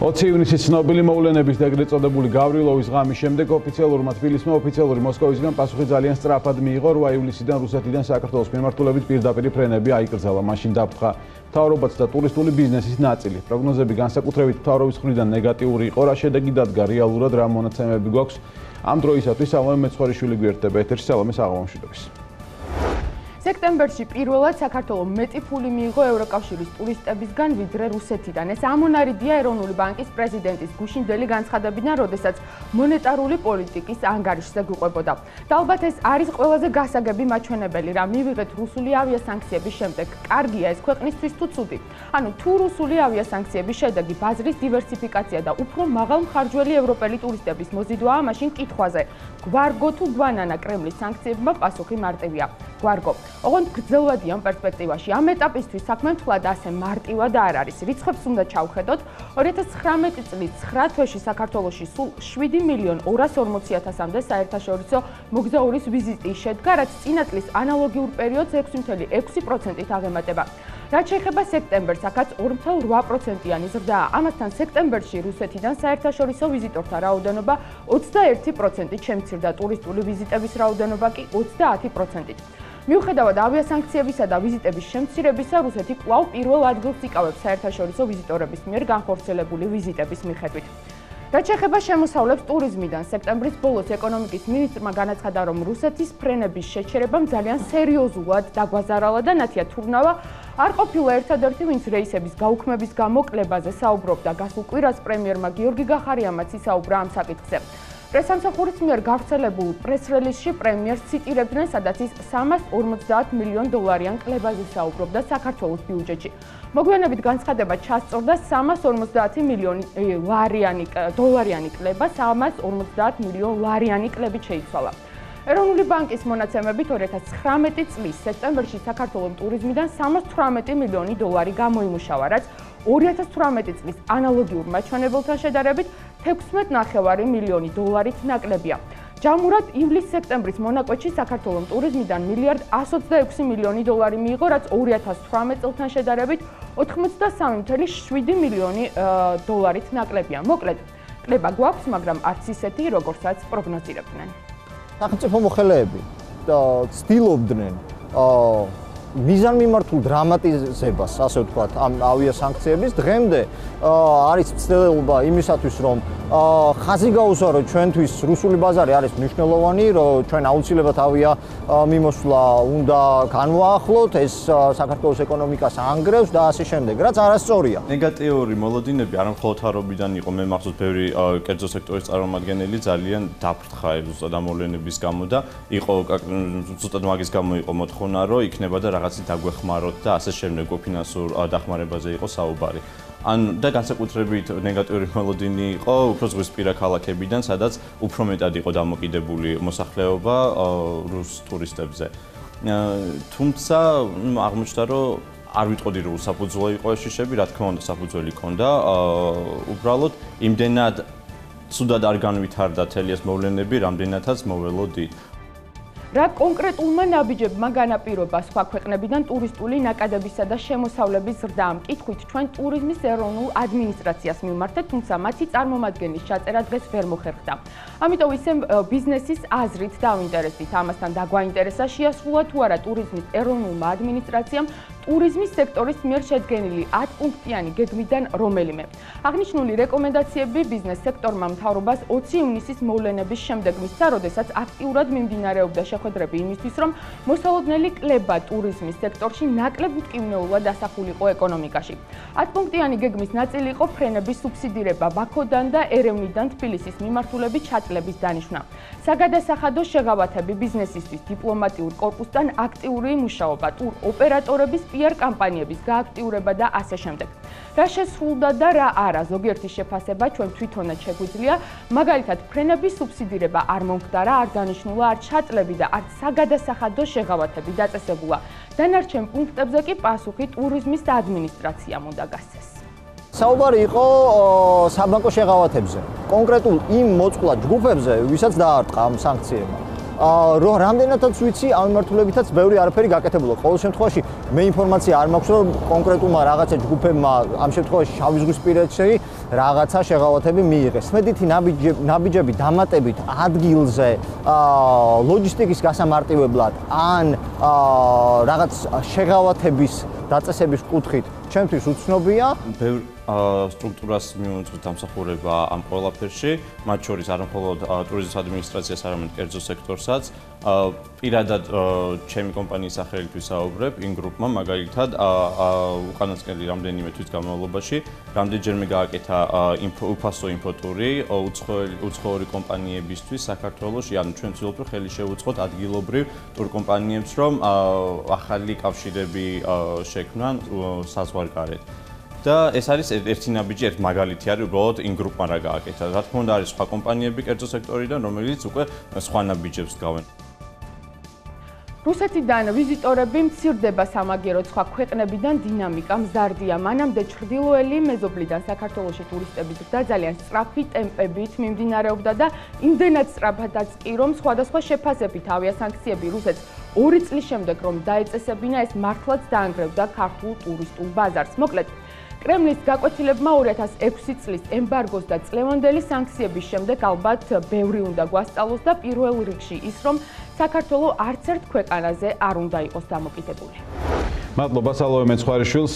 20 ივნისის ცნობილი მოვლენების და ეგრეთ წოდებული გავრილოვის ღამის შემდეგ ოფიციალურმა თბილისმა ოფიციალური მოსკოვისგან პასუხი ძალიან სწრაფად მიიღო 8 ივლისიდან რუსეთიდან საქართველოს მიმართულებით პირდაპირ ფრენები აიკრძალა. მაშინ დაფრთხა თავრობაც და ტურისტული ბიზნესის ნაწილი. პროგნოზები განსაკუთრებით თავრობის მხრიდან ნეგატიური იყო, რა შედეგი დადგა რეალურად რა მონაცემები გვაქვს ამ დროისათვის სალომე მეცხვარიშვილი გვერდება ეთერში სალომე საღამომშვიდობის. სექტემბერში პირველად საქართველოს მეტი ფული მიიღო ევროკავშირის ტურისტებისგან ვიდრე რუსეთიდან. ეს ამონარიდია ეროვნული ბანკის პრეზიდენტის გუშინდელი განცხადებიდან, როდესაც მონეტარული პოლიტიკის ანგარიშზე გვიყვებოდა. და ალბათ ეს არის ყველაზე გასაგები მაჩვენებელი, რა მივიღეთ რუსული ავიასანქციების შემდეგ. კარგია ეს ქვეყნისთვის თუ ცუდი? ანუ თუ რუსული ავიასანქციების შედეგი ბაზრის დივერსიფიკაცია და უფრო მაღალმხარჯველი ევროპელი ტურისტების მოზიდვაა, მაშინ კითხვაზე გვარგო თუ გვანანა კრემლის სანქციებმა პასუხი მარტივია. გვარგო. ოღონდ გრძელვადიან პერსპექტივაში. ამ ეტაპისთვის საქმე მთლად ასე მარტივად არ არის. რიცხვებს უნდა ჩავხედოთ. 2019 წლის 9 თვეში საქართველოში სულ 7 მილიონ 240.000-მდე საერთაშორისო მოგზაურის ვიზიტი შედგა, რაც წინა წლის ანალოგიურ პერიოდს 6.6%-ით აღემატება. რაც შეეხება სექტემბერს, აქაც 2.8%-იანი ზრდაა. ამასთან სექტემბერში რუსეთიდან საერთაშორისო ვიზიტორთა რაოდენობა 21%-ით შემცირდა, ტურისტული ვიზიტების რაოდენობა კი 30%-ით. მიუხედავად ავიასანქციებისა და ვიზიტების შემცირებისა, რუსეთი კვლავ პირველ ადგილს იკავებს საერთაშორისო ვიზიტორების მიერ განხორციელებული ვიზიტების მიხედვით. რაც შეეხება შემოსავლებს ტურიზმიდან, სექტემბრის ბოლოს ეკონომიკის მინისტრმა განაცხადა, რომ რუსეთის ფრენების შეჩერებამ ძალიან სერიოზულად დაგვაზარალა და ნათია თურნავა არ ყოფილა ერთადერთი, ვინც რეისების გაუქმების გამოკლებაზე საუბრობდა. გასულ კვირას პრემიერმა გიორგი გახარიამაც ისაუბრა ამ საკითხზე. პრესამსახურის მიერ გავრცელებულ პრესრელიზში პრემიერს ციტირებდნენ, სადაც ის 350 მილიონ დოლარიან კლებაზე საუბრობდა საქართველოს ბიუჯეტში. მოგვიანებით განცხადება ჩასწორდა 350 მილიონი ლარიანი დოლარიანი კლება 350 მილიონ ლარიანი კლებით შეიცვალა. ეროვნული ბანკის მონაცემებით 2019 წლის სექტემბერში საქართველოს ტურიზმიდან 318 მილიონი დოლარი გამოიმუშავა, რაც 2018 წლის ანალოგიურ მაჩვენებელთან შედარებით 16.9 მილიონი დოლარით ნაკლებია. ჯამურად ივლის-სექტემბრის მონაკვეთში საქართველოს ტურიზმიდან მილიარდ 126 მილიონი დოლარი მიიღო, რაც 2018 წელთან შედარებით 83.7 მილიონი დოლარით ნაკლებია. მოკლედ, კლება გვაქვს, მაგრამ არც ისეთი, როგორცაც პროგნოზირებდნენ. სახელმწიფო მოხელეები ცდილობდნენ მიზანმიმართულ დრამატიზებას, ასე ვთქვათ, ამ ავიასანქციების დღემდე არის ცდილობა იმისათვის, რომ ხაზი გაუსვარო ჩვენთვის რუსული ბაზარი არის მნიშვნელოვანი, რომ ჩვენ აუცილებლად ავია მიმოსვლა უნდა განვაახლოთ, ეს საქართველოს ეკონომიკას ანგრევს და ასე შემდეგ, რაც არასწორია. ნეგატიური მოლოდინები არ მხოლოდ თარობიდან იყო, მე მახსოვს ბევრი კერძო სექტორის წარმომადგენელი ძალიან დაფრთხა ზუსტად ამ მოვლენების გამო და იყო ზუსტად მაგის გამო იყო მოთხოვნა, რომ იქნება და რაღაცი დაგვეხმაროთ და ასე შემდეგ ფინანსურ დახმარებაზე იყო საუბარი. ან და განსაკუთრებით ნეგატიური მელოდინი იყო უფრო ზღვისპირა ქალაქებიდან, სადაც უფრო მეტად იყო დამოკიდებული მოსახლეობა რუს ტურისტებზე. თუმცა აღმოჩნდა, რომ არ ვიტყოდი რომ საფუძველი იყო ეს შიშები, რა თქმა უნდა საფუძველი ქონდა. უბრალოდ იმდენად ცუდად არ განვითარდა თელი ეს მოვლენები, რამდენადაც მოველოდით. რა კონკრეტულმა ნაბიჯებმა განაპირობა სხვა ქვეყნებიდან ტურისტული ნაკადებისა და შემოსავლების ზრდა ამ კითხვით ჩვენ ტურიზმის ეროვნულ ადმინისტრაციას მიმართეთ, თუმცა მათი წარმომადგენლის ჩაწერა დღეს ვერ მოხერხდა. ამიტომ ისე ბიზნესის აზრით დავინტერესდით ამასთან დაგვაინტერესა შეასრულა თუ არა ტურიზმის ეროვნულმა ადმინისტრაციამ ტურიზმის სექტორის მიერ შედგენილი 10 პუნქტიანი გეგმიდან რომელიმე. აღნიშნული რეკომენდაციები ბიზნეს სექტორმა მთავრობას 20 ივნისის მოვლენების შემდეგ მისცა, როდესაც აქტიურად მიმდინარეობდა შეხვედრები იმისთვის, რომ მოსალოდნელი კლება ტურიზმის სექტორში ნაკლებ მტკივნეულად დასახულიყო ეკონომიკაში. 10 პუნქტიანი გეგმის ნაწილი იყო ფრენების სუბსიდირება ბაქოდან და ერევნიდან თბილისის მიმართულებით ჩატლების დანიშვნა. საგადასახადო შეღავათები ბიზნესისთვის დიპლომატიურ კორპუსთან აქტიური მუშაობა, ტურ ოპერატორების PR კამპანიების გააქტიურება და ასე შემდეგ. რა შესრულდა და რა არა, ზოგიერთი შეფასება ჩვენ თვითონაც შეგვიძლია, მაგალითად, ფრენების სუბსიდირება არ მომხდარა, არ დანიშნულა, არ ჩატლები და არ საგადასახადო შეღავათები დაწესებულა. დანარჩენ პუნქტებზე კი პასუხი ტურიზმის ადმინისტრაციამ უნდა გასცეს. საუბარი იყო საბანკო შეღავათებზე. კონკრეტულ იმ მოწყლა ჯგუფებზე, ვისაც დაარტყა ამ სანქციებმა. რომ რამდენადაც ვიცი, ამ მიმართულებითაც ბევრი არაფერი გაკეთებულა. ყოველ შემთხვევაში მე ინფორმაცია არ მაქვს, რომ კონკრეტულმა რაღაცა ჯგუფებმა ამ შემთხვევაში შავი ზღვის პირეთში რაღაცა შეღავათები მიიღეს. მედითი ნაბიჯები ნაბიჯები დამატებით ადგილზე ლოჯისტიკის გასამარტივებლად ან რაღაც შეღავათების დაწესების კუთხით ჩემთვის უცნობია. ბევრ სტრუქტურას მიუძღვის დამსახურება ამ ყველაფერში, მათ შორის არ მხოლოდ ტურიზმის ადმინისტრაციას, არამედ კერძო სექტორსაც. პირადად ჩემი კომპანიის სახელით ვისაუბრებ იმ გრუპმა, მაგალითად, უკანასკნელი რამდენიმე თვის განმავლობაში, რამდენჯერმე გააკეთა უფასო ინფოტური უცხოური კომპანიებისთვის საქართველოში, ანუ ჩვენ ვცდილობთ ხელი შევუწყოთ ადგილობრივ ტურკომპანიებს, რომ ახალი კავშირები შექმნან საზღვარგარეთ. და ეს არის ერთი ნაბიჯი, ერთ მაგალითი არის უბრალოდ იმ გრუპმა რა გააკეთა. რა თქმა უნდა არის სხვა კომპანიები კერძო სექტორიდან, რომელიც უკვე სხვა ნაბიჯებს გავენ. რუსეთიდან ვიზიტორები მცირდება სამაგიეროდ სხვა ქვეყნებიდან დინამიკა მზარდია. მანამდე ჩრდილოელი მეზობლიდან საქართველოსი ტურისტების და ძალიან სწრაფი ტემპებით მიმდინარეობდა და იმდენად სწრაფადაც კი რომ სხვადასხვა შეფასებით ავიასანქციები რუსეთს ორი წლის შემდეგ რომ დაეწესებინა ეს მართლაც დაანგრევდა ქართულ ტურისტულ ბაზარს. მოკლედ კრემლის გაკვეთილებმა 2006 წლის ემბარგოს და წლევანდელი სანქციების შემდეგ ალბათ ბევრი უნდა გვასწავლოს და პირველ რიგში ის რომ საქართველოს არც ერთ ქვეყანაზე არ უნდა იყოს დამოკიდებული. მადლობა სალომე მეცხარიშვილს